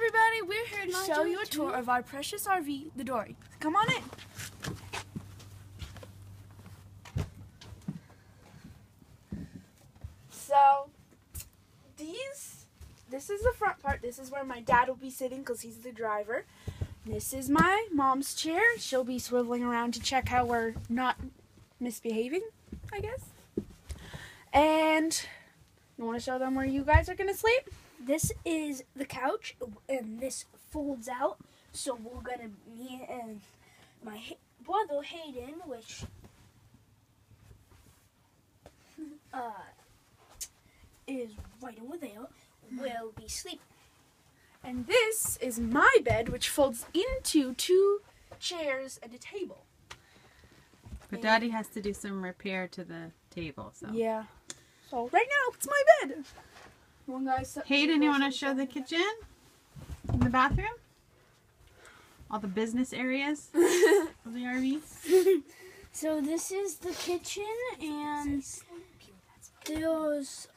everybody, we're here to show you a too. tour of our precious RV, the Dori. Come on in. So, these, this is the front part. This is where my dad will be sitting because he's the driver. This is my mom's chair. She'll be swiveling around to check how we're not misbehaving, I guess. And you want to show them where you guys are going to sleep? This is the couch, and this folds out. So we're gonna me and my brother Hayden, which uh is right over there, will be sleeping. And this is my bed, which folds into two chairs and a table. But Daddy has to do some repair to the table. So Yeah. So right now, it's my bed. One guy. Hayden, you want to show the kitchen and the bathroom? All the business areas of the RV. So this is the kitchen, and there's